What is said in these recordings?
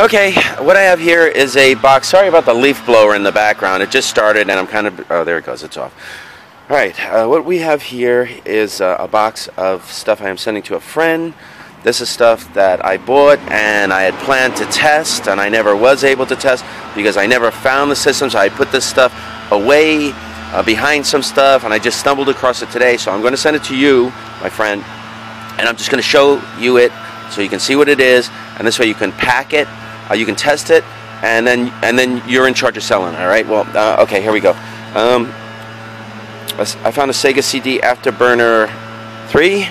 Okay, what I have here is a box. Sorry about the leaf blower in the background. It just started and I'm kind of. Oh, there it goes. It's off. All right, uh, what we have here is uh, a box of stuff I am sending to a friend. This is stuff that I bought and I had planned to test, and I never was able to test because I never found the system. So I put this stuff away uh, behind some stuff, and I just stumbled across it today. So I'm going to send it to you, my friend, and I'm just going to show you it so you can see what it is, and this way you can pack it, uh, you can test it, and then and then you're in charge of selling. All right. Well, uh, okay. Here we go. Um, I found a Sega CD Afterburner 3.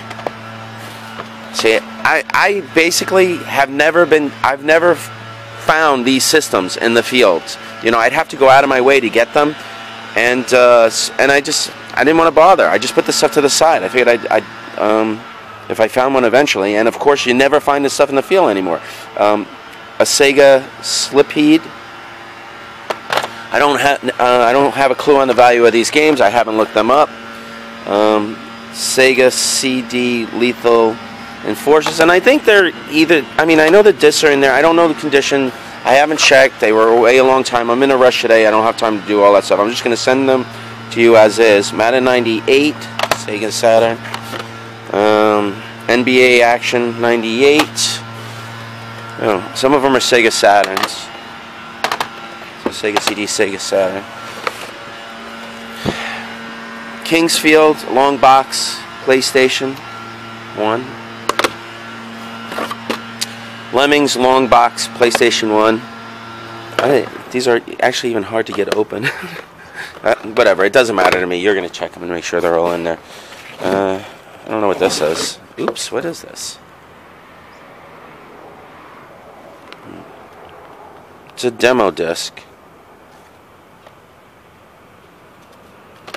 See, I, I basically have never been, I've never found these systems in the fields. You know, I'd have to go out of my way to get them, and uh, and I just, I didn't want to bother. I just put the stuff to the side. I figured I'd, I'd um, if I found one eventually, and of course you never find this stuff in the field anymore. Um, a Sega Slipheed I don't have uh, I don't have a clue on the value of these games. I haven't looked them up. Um, Sega CD Lethal Enforcers, and I think they're either. I mean, I know the discs are in there. I don't know the condition. I haven't checked. They were away a long time. I'm in a rush today. I don't have time to do all that stuff. I'm just going to send them to you as is. Madden 98, Sega Saturn. Um, NBA Action 98. Oh, some of them are Sega Saturns. So Sega CD, Sega Saturn. King's Field, long box, PlayStation 1. Lemmings, long box, PlayStation 1. I, these are actually even hard to get open. uh, whatever, it doesn't matter to me. You're going to check them and make sure they're all in there. Uh, I don't know what this is. Oops, what is this? It's a demo disc.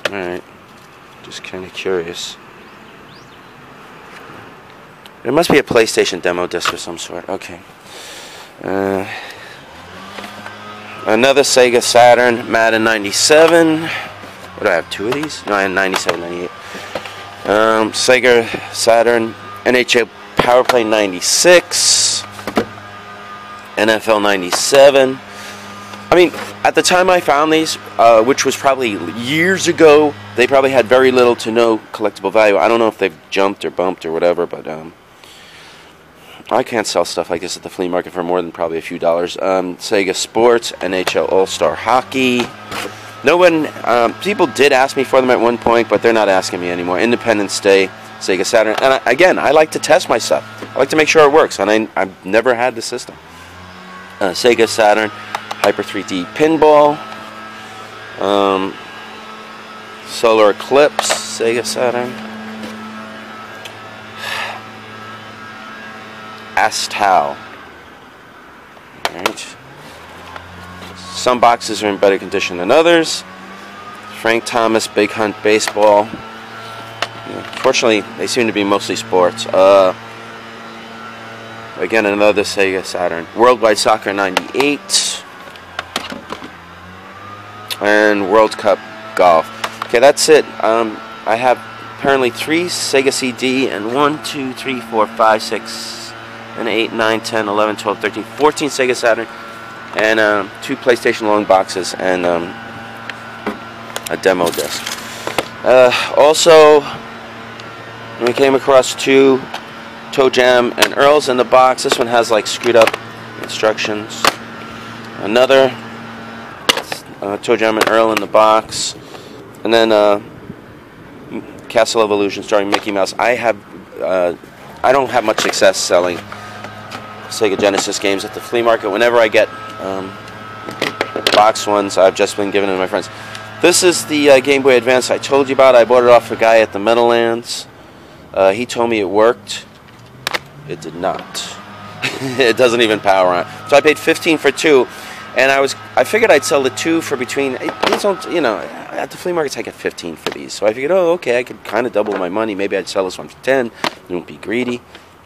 Alright. Just kind of curious. There must be a PlayStation demo disc of some sort. Okay. Uh, another Sega Saturn Madden 97. What do I have? Two of these? No, I had 97, 98. Um, Sega Saturn NHL Power Play 96. NFL 97. I mean, at the time I found these, uh, which was probably years ago, they probably had very little to no collectible value. I don't know if they've jumped or bumped or whatever, but um, I can't sell stuff like this at the flea market for more than probably a few dollars. Um, Sega Sports, NHL All Star Hockey. No one, um, people did ask me for them at one point, but they're not asking me anymore. Independence Day, Sega Saturn, and I, again, I like to test my stuff. I like to make sure it works, and I, I've never had the system. Uh, Sega Saturn. Hyper 3D Pinball, um, Solar Eclipse, Sega Saturn, Astal. Alright. Some boxes are in better condition than others. Frank Thomas, Big Hurt Baseball. Fortunately, they seem to be mostly sports. Uh, again, another Sega Saturn. Worldwide Soccer 98 and World Cup Golf. Okay, that's it. Um, I have apparently three Sega CD and 1, 2, 3, 4, 5, 6, and 8, 9, 10, 11, 12, 13, 14 Sega Saturn, and um, two PlayStation long boxes, and um, a demo disc. Uh, also, we came across two ToeJam and Earls in the box. This one has like screwed up instructions. Another uh, ToeJam and Earl in the box, and then uh, Castle of Illusion starring Mickey Mouse. I have, uh, I don't have much success selling Sega Genesis games at the flea market. Whenever I get um, box ones, I've just been giving them to my friends. This is the uh, Game Boy Advance I told you about. I bought it off a guy at the Meadowlands. Uh, he told me it worked. It did not. it doesn't even power on. So I paid 15 for two and I was I figured I'd sell the two for between these don't you know at the flea markets I get 15 for these. So I figured oh okay I could kind of double my money. Maybe I'd sell this one for 10 don't be greedy.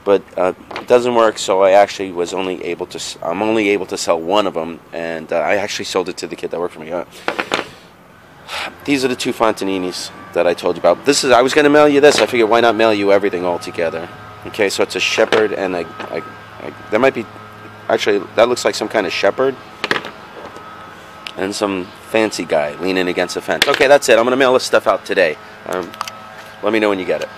But uh, it doesn't work so I actually was only able to I'm only able to sell one of them and uh, I actually sold it to the kid that worked for me. Uh, these are the two Fontaninis that I told you about. This is I was gonna mail you this. I figured why not mail you everything all together okay so it's a Shepherd and a, a, a there might be Actually, that looks like some kind of shepherd. And some fancy guy leaning against a fence. Okay, that's it. I'm going to mail this stuff out today. Um, let me know when you get it.